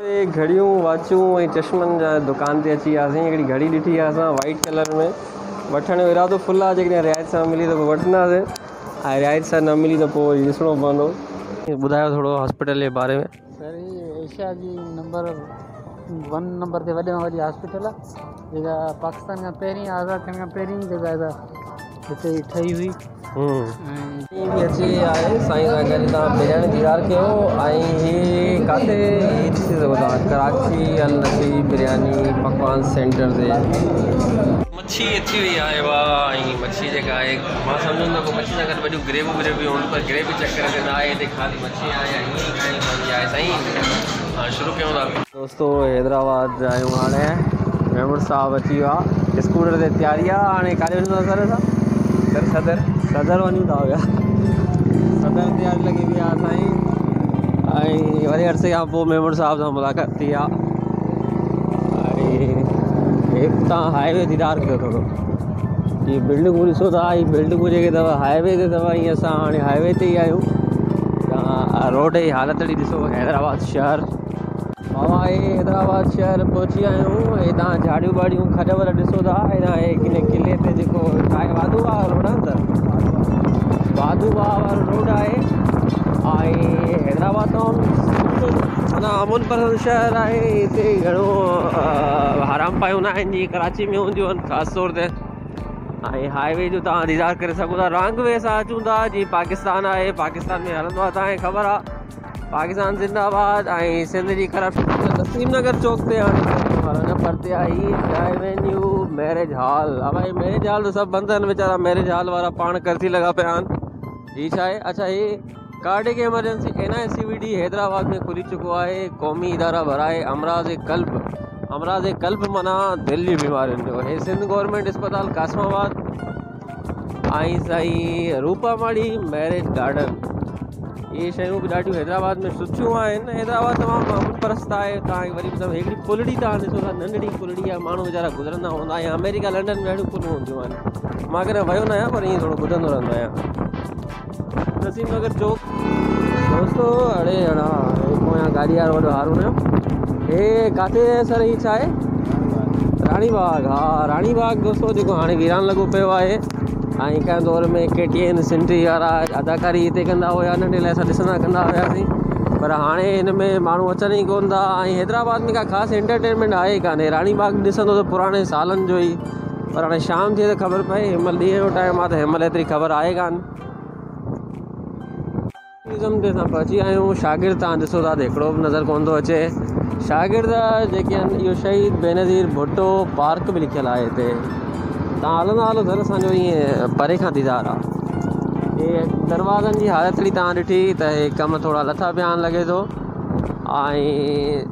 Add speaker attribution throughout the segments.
Speaker 1: घड़ियूं वाचूं ऐं चश्मनि जा दुकान ते अची वियासीं हिकिड़ी घड़ी ॾिठी आहे असां वाइट कलर में वठण जो इरादो फुल आहे जेकॾहिं रियायत सां मिली त पोइ वठंदासीं ऐं रियायत सां न मिली त पोइ ॾिसणो पवंदो ॿुधायो थोरो हॉस्पिटल जे बारे में
Speaker 2: सर एशिया जी नंबर ते वॾी हॉस्पिटल आहे जेका पाकिस्तान खां ठई ठही हुई
Speaker 1: हम्म अची आहे साईं सां गॾु तव्हां बिरयानी दीदार कयो ऐं इहे किथे इहे ॾिसी सघो कराची अल नसीब बिरयानी पकवान सेंटर ते मच्छी अची वई आहे वाह ऐं मच्छी जेका आहे मां सम्झंदो आहियां मच्छी सां गॾु वॾियूं ग्रेवियूं व्रेवियूं हूंदियूं पर ग्रेवी चकर में न आहे हिते ख़ाली मच्छी आहे ऐं हीअं खाइणी पवंदी साईं शुरू कयूं था दोस्तो हैदराबाद आहियूं हाणे मेमूर साहिबु अची वियो हाँ। स्कूटर ते तयारी आहे हाणे काॾे वञूं सर सदर सदर सदर वनी था गया सदर ते अॼु लॻी वई आहे साईं ऐं वरी अरसे खां पोइ मेमण साहिब सां मुलाक़ात थी आहे ऐं हाईवे दीदार कयो थोरो बिल्डिंग बिल्डिंगूं ॾिसो था हीअ बिल्डिंगूं जेके अथव हाईवे ते अथव हीअं असां हाईवे ते ही आहियूं रोड की हालत ॾिसो हैदराबाद शहर मां हे हैदराबाद शहर पहुची आहिया आहियूं ऐं तव्हां झाड़ियूं वाड़ियूं खॾ वॾ ॾिसो था हेॾां हे किले किले ते जेको आहे वाधू वाह रोड आहे वादू वा वाह रोड आहे ऐं हैदराबाद माना अमन पसंदि शहर आहे हिते घणो आराम पायूं न आहिनि जीअं कराची में हूंदियूं आहिनि ख़ासि तौर ते ऐं हाईवे जो तव्हां इंतज़ारु करे सघो था रॉन्ग वे सां अचूं था पाकिस्तान आहे पाकिस्तान में हलंदो आहे तव्हांखे ख़बर आहे पाकिस्तान जिंदाबाद ऐं सिंधरी करप्शन नगर चौक ते परते आई एवेन्यू मैरिज हॉल हा भाई मैरिज हॉल त तो सभु बंदि आहिनि वीचारा मैरिज हॉल वारा पाण करती लॻा पिया आहिनि हीअ छा अच्छा ये cardiac emergency N I C V D Hyderabad में खुली चुको है क़ौमी इदारा भराए अमराज़ कल्ब अमराज़ कल्ब माना दिल्ली बीमारियों जो हे सिंध गवर्नमेंट अस्पताल कासमाबाद ऐं साईं रूपामाड़ी मैरिज गार्डन इहे शयूं बि ॾाढियूं हैदराबाद में सुठियूं आहिनि हैदराबाद तमामु परस्त आहे तव्हांखे वरी पुलड़ी तव्हां ॾिसो नंढड़ी पुलड़ी जा माण्हू वेचारा गुज़रंदा हूंदा या अमेरिका लंडन में ॾाढियूं फुलियूं हूंदियूं आहिनि मां कॾहिं वियो न आहियां पर ईअं थोरो गुज़रंदो रहंदो आहियां नसीम नगर चौक दोस्तो अरे गाॾी वारो वॾो हारो न हे किथे आहे सर हीअ छा आहे राणी बाग हा राणी बाग दोस्तो जेको हाणे वीरान लॻो पियो आहे ऐं कंहिं दौर में एन सिंधी वारा अदाकारी हिते कंदा हुया नंढे लाइ असां ॾिसंदा कंदा हुआसीं पर हाणे हिन में माण्हू अचनि ई कोन्ह था ऐं हैदराबाद में का ख़ासि एंटरटेनमेंट आहे ई कोन्हे रानी बाग ॾिसंदो त पुराणे सालनि जो ई पर हाणे शाम थी त ख़बर पए हिन महिल ॾींहं जो टाइम आहे त हिन महिल ख़बर आहे कान टूरिज़म ते असां पहुची विया आहियूं तव्हां ॾिसो था त हिकिड़ो बि नज़र कोन थो अचे शागिर्द जेके शहीद बेनज़ीर भुट्टो पार्क बि लिखियलु आहे हिते तव्हां हलंदा हलो सर असांजो ईअं परे खां थीदार आहे इहे दरवाज़नि जी हालतड़ी तव्हां ॾिठी त इहे कमु थोरा लथा पिया आहिनि लॻे थो ऐं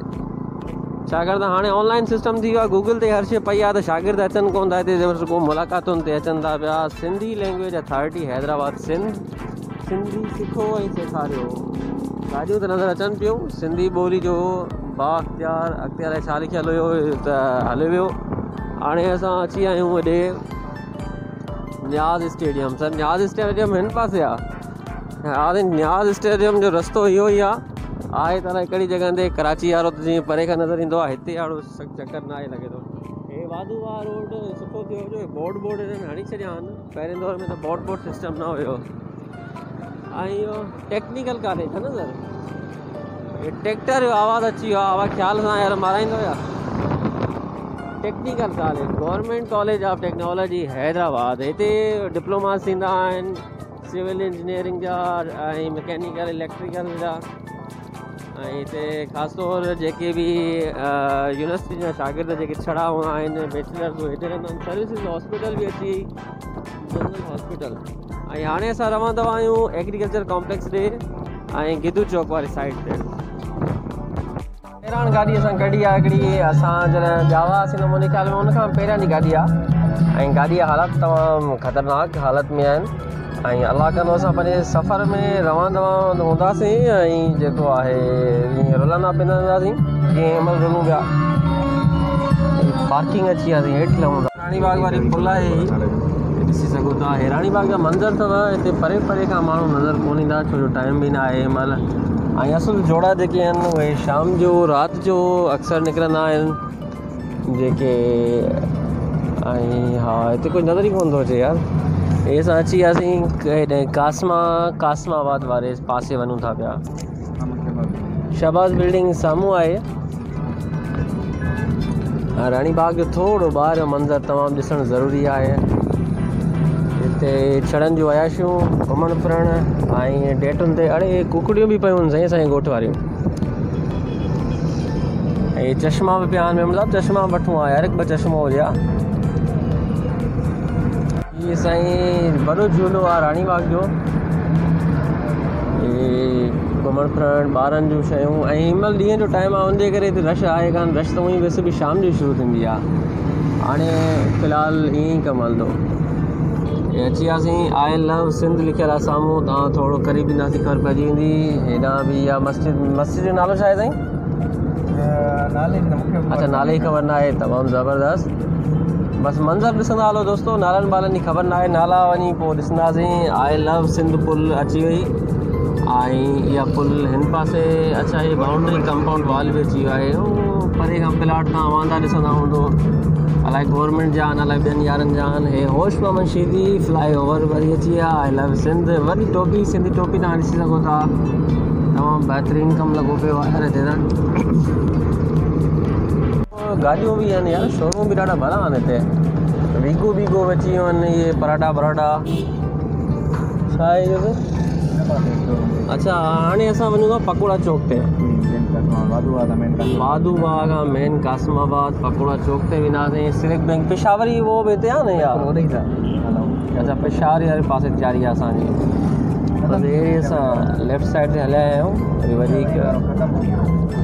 Speaker 1: छाकाणि त हाणे ऑनलाइन सिस्टम थी वियो आहे गूगल ते हर शइ पई आहे त शागिर्दु अचनि कोन था हिते मुलाकातुनि ते अचनि था पिया सिंधी लैंग्वेज अथॉरिटी हैदराबाद सिंध सिंधी सिखो ऐं सेखारियो शादियूं त नज़र अचनि पियूं सिंधी ॿोलीअ जो भा अख़्तियारु अख़्तियार छा लिखियलु हुयो त हलियो वियो हाणे असां अची विया आहियूं हेॾे Niaz stadium sir Niaz stadium हिन पासे आहे हाणे न्याज़ स्टेडियम जो रस्तो इहो ई आहे त कहिड़ी जॻह ते कराची वारो त जीअं परे खां नज़र ईंदो आहे हिते अहिड़ो चकर न आहे लॻे थो सुठो थियो बॉड बोर्ड हिन में हणी छॾिया आहिनि पहिरें दौर में त बोर्ड बोर्ड सिस्टम न हुयो ऐं इहो टेक्नीकल कान्हे न सर हे जो आवाज़ु अची वियो आहे ख़्याल सां यार माराईंदो technical college government college of technology Hyderabad हिते डिप्लोमास थींदा आहिनि सिविल इंजीनियरिंग जा ऐं मैकेनिकल इलेक्ट्रिकल जा ऐं हिते ख़ासि तौरु जेके बि यूनिवर्सिटी जा शागिर्द जेके शराऊं आहिनि बैचलर्स हिते रहंदा आहिनि सर्विसिस हॉस्पिटल बि अची जनरल हॉस्पिटल ऐं हाणे असां रहंदा आहियूं एग्रीकल्चर कॉम्प्लेक्स ते ऐं गिदू चौक वारी साइड ते गाॾीअ सां कढी आहे हिकिड़ी असां जॾहिं जावासीं नमूने ख़्याल में हुन खां पहिरियां ॾींहुं गाॾी आहे ऐं गाॾीअ जा तमामु ख़तरनाक हालति में आहिनि ऐं अला कंदो असां पंहिंजे सफ़र में रहंदो रहां हूंदासीं ऐं जेको आहे रुलंदा बि न रुलूं पिया पार्किंग अची वियासीं हेठि लहूं था हैरानीबाग जा मंदर अथव हिते परे परे खां माण्हू नज़र कोन ईंदा छो जो टाइम बि न आहे महिल ऐं असुल जोड़ा जेके आहिनि उहे शाम जो राति जो अक्सर निकिरंदा आहिनि जेके ऐं हा हिते कुझु नज़र ई कोन थो अचे यार इहे असां अची वियासीं कासमा कासमाबाद वारे पासे वञूं था पिया शहबाज़ बिल्डिंग साम्हूं आहे हा रानी बाग जो थोरो ॿाहिरि जो मंदरु तमामु ॾिसणु ज़रूरी आहे हिते चणनि जूं अयाशियूं घुमण फिरणु ऐं डेटुनि ते हाणे कुकड़ियूं बि पियूं आहिनि साईं असांजे घोठ वारियूं ऐं चश्मा बि पिया आहिनि मेमल चश्मा वठूं हा यार हिकु ॿ चश्मा हुया इहे साईं भरुच झूलो आहे रानी बाग जो घुमणु फिरणु ॿारनि जूं शयूं ऐं हिन ॾींहं जो टाइम आहे हुनजे करे रश आहे कान रश त हूअं वैसे बि शाम जी शुरू थींदी आहे हाणे फ़िलहालु ई कमु हे अची वियासीं आई लव सिंध लिखियल आहे साम्हूं तव्हां थोरो क़रीब ॾींदासीं ख़बर पइजी वेंदी हेॾां बि इहा मस्जिद मस्जिद जो नालो छा आहे साईं अच्छा नाले जी ख़बर नाहे तमामु ज़बरदस्त बसि मंज़रु ॾिसंदा हलो दोस्तो नालनि नालनि जी ख़बर नाहे नाला वञी पोइ ॾिसंदासीं आई लव सिंध पुल अची वई आई या पुल हिन पासे अच्छा ये बाउंड्री कंपाउंड वाल भी अची वियो आहे उहो परे खां प्लाट तव्हां वांदा ॾिसंदा हूंदो अलाए गवर्नमेंट जान अलग बेन यार जान जा हे होश मामन शीदी फ्लाई ओवर वरी अची आई लव सिंध वरी टोपी सिंधी टोपी तव्हां ॾिसी सघो था तमामु बहितरीनु कमु लॻो पियो आहे हिते त गाॾियूं बि आहिनि यार शोरूम भी ॾाढा भला आहिनि हिते वीगो वीगो अची वियूं आहिनि पराठा पराठा छा अच्छा हाँ असां वञूं पकोड़ा चौक ते माधूबाग मेन कासमाबाद पकोड़ा चौक ते वेंदासीं सिलेक्ट बैंक पेशावरी वो भी इतने आने यार अच्छा पेशावरी वाले पास जारी आहे असांजी लेफ्ट साइड से हलिया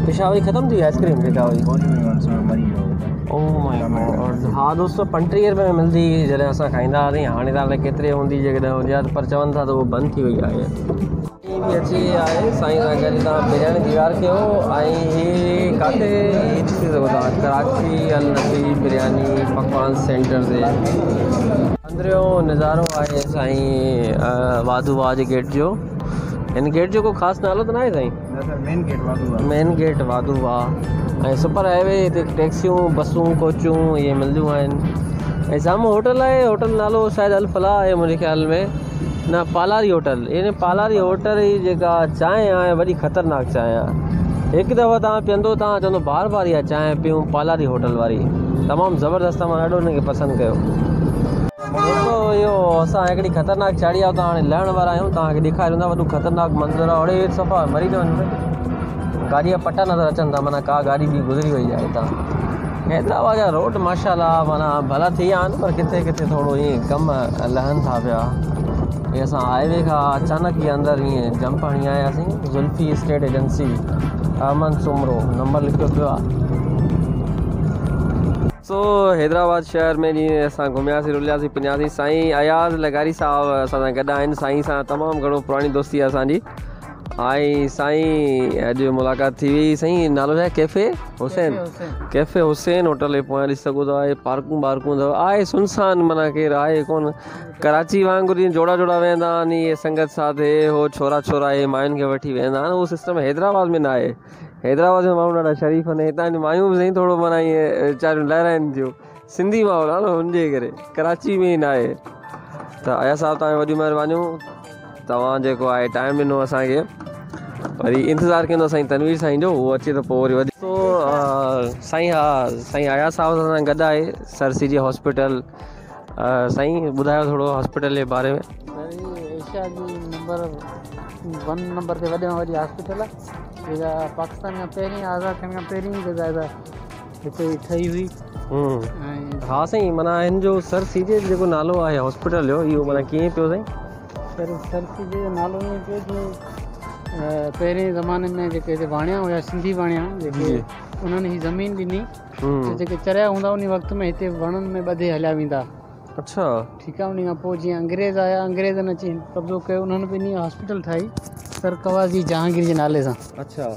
Speaker 1: पेशावरी खत्म थी आइसक्रीम जो हा दोस्तो पंटीह रुपये में मिलंदी हुई जॾहिं असां खाईंदा हुआसीं हाणे तव्हां केतरे केतिरी हूंदी हुई जेकॾहिं पर चवन था तो वो बंद थी वई आहे साईं जॾहिं तव्हां बिरयानी कयो ऐं हीअ किथे कराची बिरयानी पकवान सेंटर ते पंद्रहों नज़ारो आहे साईं वाधू वाज गेट जो इन गेट जो को खास नालो तो ना आहे साईं मेन गेट वाधू मेन गेट वाधू आहे सुपर हाईवे हिते टैक्सियूं बसूं ये इहे मिलंदियूं आहिनि ऐं साम्हूं होटल है होटल नालो शायदि अलफलाह है मुंहिंजे ख़्याल में न पालारी होटल इन पालारी होटल ही जेका चाय है वॾी ख़तरनाक चाय आहे हिकु दफ़ो तुम पीअंदो तव्हां चवंदो बार बार या चाय पियूं पालारी होटल वाली तमाम ज़बरदस्त मां ॾाढो हिनखे पसंदि कयो इहो असां हिकिड़ी ख़तरनाक चाढ़ी आहे हुतां हाणे लहण वारा आहियूं तव्हांखे ॾेखारियूं वॾो ख़तरनाक मंदरु आहे ओड़े सफ़ा मरी थो वञनि गाॾीअ जा पटा नज़र अचनि था माना का गाॾी बि गुज़री वई आहे हितां हैदराबाद जा रोड माशाला माना भला थी विया आहिनि पर किथे किथे थोरो इएं कम लहनि था पिया हीअ असां हाईवे खां अचानक ई अंदरि ईअं जंप हणी आयासीं Zulfi state agency Aman Soomro number लिखियो पियो आहे सो हैदराबाद शहर में जीअं असां घुमियासीं रुलियासीं पिनियासीं साईं अयाज़ लगारी साहब असां गॾु आहिनि साईं सां तमामु घणो पुराणी दोस्ती आहे असांजी ऐं साईं अॼु मुलाक़ात थी हुई साईं नालो छा cafe Hussain cafe Hussain hotel जे पोयां ॾिसी सघो था ऐं पार्कूं वार्कूं अथव सुनसान माना केर आए कोन कराची वांगुरु जोड़ा जोड़ा वेहंदा आहिनि इहे संगत साथ हे हो छोरा छोरा हे मायुनि खे वठी वेहंदा आहिनि सिस्टम हैदराबाद में ना आहे हैदराबाद जा माण्हू ॾाढा शरीफ़ आहिनि हितां जी मायूं बि साईं थोरो माना ईअं वीचारियूं लहराइनि थियूं सिंधी माहौल आहे न हुनजे करे कराची में ई न आहे त आया साहब तव्हां वॾी महिरबानियूं तव्हां जेको आहे टाइम ॾिनो असांखे वरी इंतज़ारु कंदो साईं तनवीर साईं जो उहो अचे त पोइ वरी साईं साईं हा आया साहिब सां गॾु आहे सरसी जी हॉस्पिटल साईं ॿुधायो थोरो हॉस्पिटल जे बारे में
Speaker 2: पाकिस्तान पहिरी आज़ाद हिते ठही हुई
Speaker 1: हा साईं माना हिन जो सर सीजे जेको नालो आहे हॉस्पिटल जो इहो माना कीअं पियो साईं
Speaker 2: सर सीजे नालो जो पहिरें ज़माने में जेके हिते वाणिया हुया सिंधी वाणिया जेके उन्हनि ई ज़मीन ॾिनी जेके चरिया हूंदा उन वक़्त में हिते वणनि में ॿधे हलिया वेंदा
Speaker 1: अच्छा
Speaker 2: ठीक है नहीं पोइ जीअं अंग्रेज़ आया अंग्रेज चीन तब जो तो के उन्होंने भी नहीं हॉस्पिटल ठाही सरकवा जी जहांगीर जे नाले सा
Speaker 1: अच्छा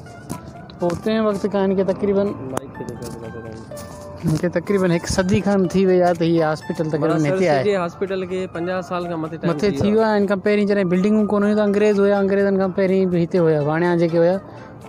Speaker 2: पोइ उते वक्त खां इनके तक़रीबन इनके तक़रीबन एक सदी खान थी वे आहे तो ये हॉस्पिटल तक नहीं हिते आहे
Speaker 1: हॉस्पिटल के पंजाह साल का मते
Speaker 2: मते
Speaker 1: थी
Speaker 2: वियो इनका हिन खां पहिरीं को नहीं तो हुयूं त अंग्रेज़ हुया अंग्रेज़नि खां पहिरीं बि हिते हुया वाणिया जेके हुया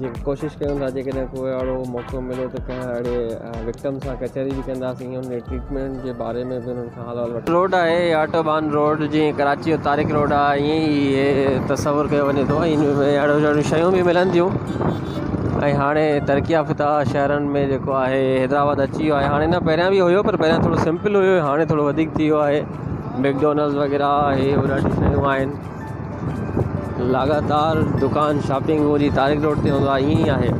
Speaker 1: जीअं कोशिशि कयूं था जेकॾहिं को अहिड़ो मौक़ो मिले त कंहिं अहिड़े विक्टम सां कचहरी बि कंदासीं ट्रीटमेंट जे बारे में बि हुननि हाल हल रोड आहे आटोबान रोड जीअं कराची जो तारीख़ रोड आहे ईअं ई तसवुरु कयो वञे थो इन में अहिड़ियूं शयूं बि मिलनि थियूं ऐं हाणे तरक़ी याफ़िता शहरनि में जेको आहे हैदराबाद अची वियो आहे हाणे न पहिरियां बि हुयो पर पहिरियां थोरो सिंपल हुयो हाणे थोरो वधीक थी वियो आहे वग़ैरह इहे ॾाढी शयूं आहिनि लगातार दुकान शॉपिंग मुंहिंजी तारीख रोड ते हूंदो आहे ईअं ई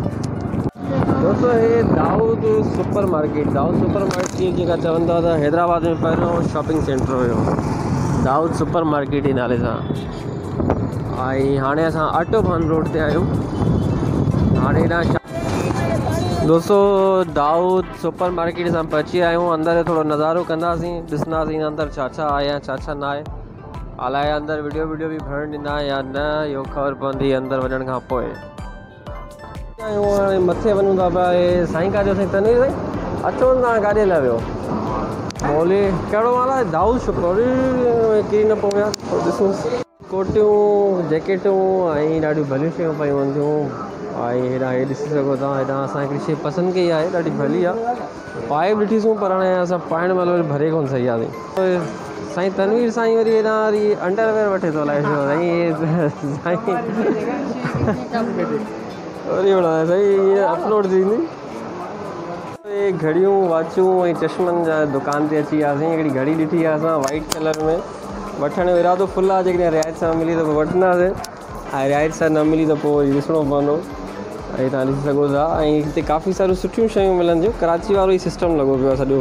Speaker 1: Dawood super market Dawood super market जेका चवंदा त हैदराबाद में पहिरियों शॉपिंग सेंटर हो दाऊद सुपर मार्केट जे नाले सां आई हाँ असां आटो फान रोड ते आहियूं हाणे हेॾां दाऊद सुपर मार्केट सां पहुची आहियूं अंदरि थोरो नज़ारो कंदासीं ॾिसंदासीं अंदरि छा छा आहे या छा अलाए अंदरु वीडियो वीडियो बि भरणु ॾींदा या न इहो ख़बर पवंदी अंदरि वञण खां पोइ काॾे कहिड़ो माल आहे दाऊ छो थोरी किरी न पवूं कोटियूं जेकेटियूं ऐं ॾाढियूं भलियूं शयूं पयूं थियूं ऐं हेॾा ॾिसी सघो था हेॾा असां हिकिड़ी शइ पसंदि कई आहे ॾाढी भली आहे पाए बि ॾिठीसूं पर हाणे असां पाइणु महिल भरे कोन सही आहे साईं तनवीर साईं वरी वरी अंडरवेयर वठे थो हलाए छॾियो अपलोड थींदी घड़ियूं वाचूं ऐं चश्मनि जा दुकान ते अची वियासीं हिकिड़ी घड़ी ॾिठी आहे असां वाइट कलर में वठण जो इरादो फुल आहे जेकॾहिं रिहायत सां मिली त पोइ वठंदासीं ऐं रिहाइत सां न मिली त पोइ वरी ॾिसणो पवंदो ऐं तव्हां ॾिसी सघो था ऐं हिते काफ़ी सारियूं सुठियूं शयूं मिलंदियूं कराची वारो ई सिस्टम लॻो पियो आहे सॼो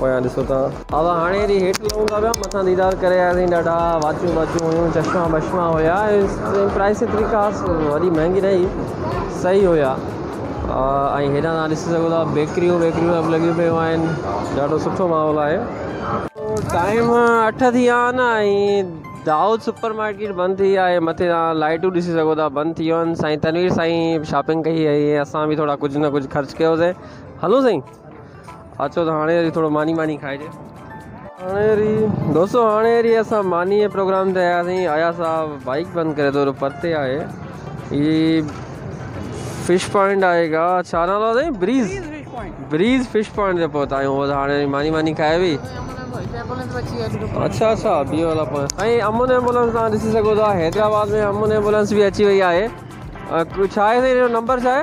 Speaker 1: पोयां ॾिसो था बाबा हाणे हेॾी हेठि लहूं था पिया मथां दीदार करे आयासीं ॾाढा वाचूं वाचूं हुयूं चश्मा वश्मा हुयास हेतिरी का वॾी महांगी न सही हुया ऐं हेॾा तव्हां ॾिसी सघो था बेकरियूं बेकरियूं सभु लॻियूं पियूं आहिनि ॾाढो सुठो माहौल आहे टाइम अठ थी विया न ऐं दाऊद सुपर मार्केट बंदि थी आहे मथे तव्हां लाइटूं ॾिसी सघो था बंदि थी वियूं आहिनि साईं तनवी साईं शॉपिंग कई आहे असां बि थोरा कुझु न कुझु ख़र्चु कयोसीं हलो अचो तो हाँ वरी थोरो मानी मानी खाइजे हाणे वरी दोस्तो अस मानी असां मानीअ प्रोग्राम ते आया आयासीं बाइक बंद करे तो परिते आए ये फिश पॉइंट आएगा का छा नालो अथई ब्रीज़ ब्रीज़ फिश पॉइंट ते पहुता आहियूं उहो हाणे मानी मानी खाए भी अच्छा अच्छा बी वाला पॉइंट ऐं अमून एम्बुलेंस तव्हां ॾिसी सघो था हैदराबाद में अमून एम्बुलेंस बि अची वई आहे छा आहे नंबर छा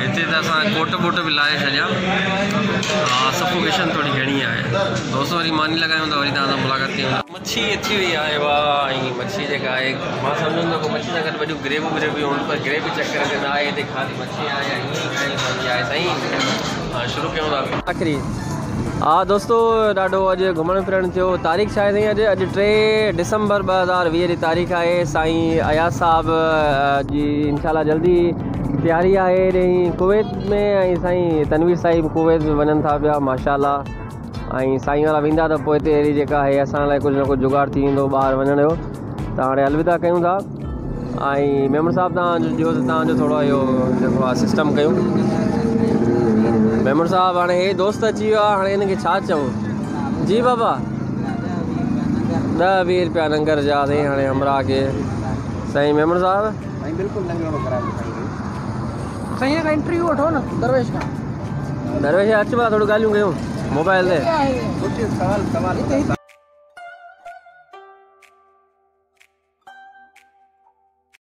Speaker 1: તેસા કોટ બોટ ભી લાય છા હા સફોકેશન થોડી ઘણી આય દોસ્તો વરી માન લગાયું તો વરી દા મુલાકાત થી મચ્છી અચ્છી હી આય વાહ ઈ મચ્છી જેકા એક મા સમજુ નકો મચ્છી સાકર વડુ ગ્રેવ મેરે ભી ઓન પર ગ્રેવ ચેક કરે ના એ તે ખાલી મચ્છી આય ઈ કઈ મચ્છી આય સહી શરૂ કયો દોસ્તો આખરી આ દોસ્તો ડાડો અજે ઘમણ ફરેન થયો તારીખ છાય સહી અજે અજે 3 ડિસેમ્બર 2020 ની તારીખ આય સાઈ આયા સાહબ જી ઇનશાલ્લા જલ્દી प्यारी आहे हे कुवैत में ऐं साईं तनवीर साहिब कुवैत वञनि था पिया माशाला ऐं साईं वारा वेंदा त पोइ हिते हेॾी जेका आहे असां लाइ कुझु न कुझु जुगाड़ थी वेंदो ॿाहिरि वञण जो त हाणे अलविदा कयूं था ऐं मेमर साहिबु तव्हांजो जो तव्हांजो थोरो इहो जेको आहे सिस्टम कयूं मेमर साहिबु हाणे इहो दोस्त अची वियो आहे हाणे हिनखे छा जी बाबा ॾह वीह रुपया लंगर जा साईं
Speaker 2: का इंटरव्यू ना दरवेश का
Speaker 1: दरवेश अच्छी बात थोड़ी गालू गए मोबाइल दे
Speaker 2: सवाल सवाल